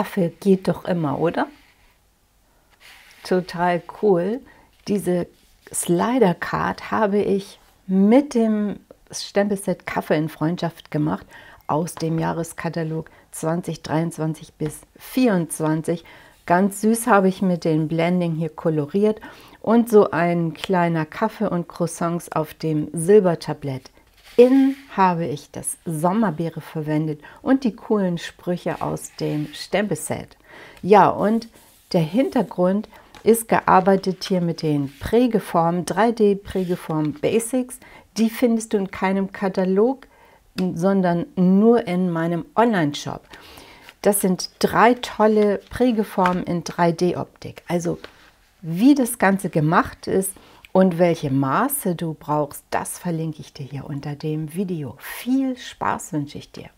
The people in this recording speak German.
Kaffee geht doch immer, oder? Total cool. Diese Slider Card habe ich mit dem Stempelset Kaffee in Freundschaft gemacht aus dem Jahreskatalog 2023 bis 2024. Ganz süß habe ich mit dem Blending hier koloriert und so ein kleiner Kaffee und Croissants auf dem Silbertablett. Innen habe ich das Sommerbeere verwendet und die coolen Sprüche aus dem Stempelset. Ja, und der Hintergrund ist gearbeitet hier mit den Prägeformen, 3D Prägeform Basics. Die findest du in keinem Katalog, sondern nur in meinem Online-Shop. Das sind drei tolle Prägeformen in 3D-Optik. Also wie das Ganze gemacht ist und welche Maße du brauchst, das verlinke ich dir hier unter dem Video. Viel Spaß wünsche ich dir.